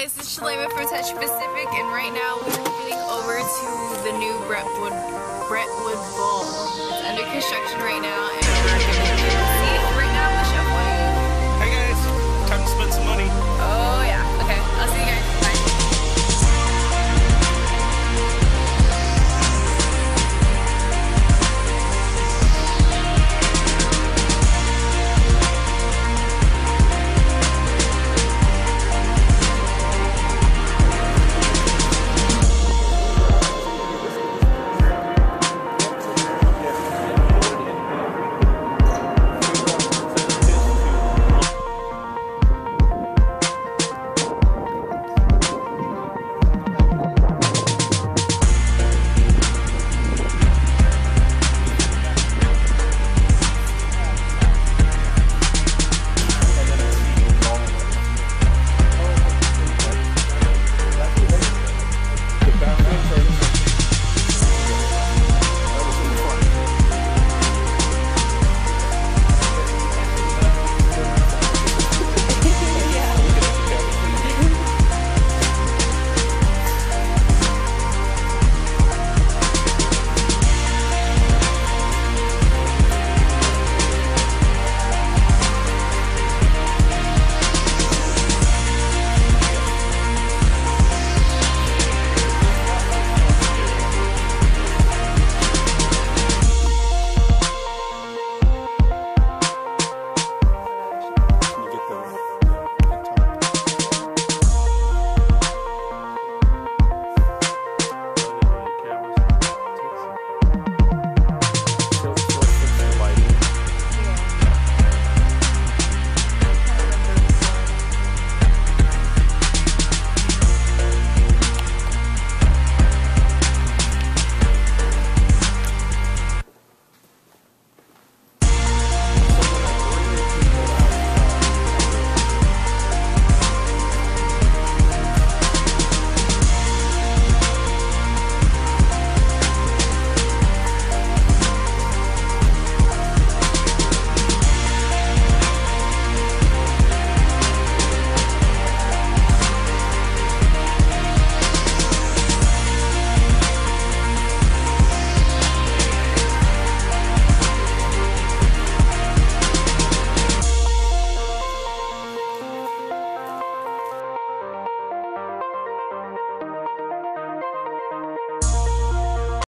this is Shalema from Touch Pacific, and right now we're moving over to the new Brentwood Brentwood Bowl. It's under construction right now, and we're gonna